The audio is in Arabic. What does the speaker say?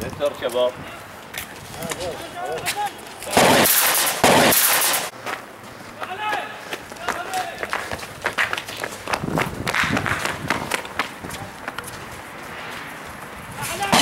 متر شباب. أعلى